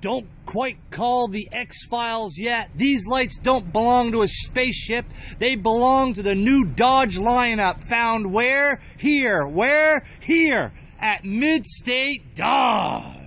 don't quite call the X-Files yet. These lights don't belong to a spaceship. They belong to the new Dodge lineup found where? Here. Where? Here. At Midstate Dodge.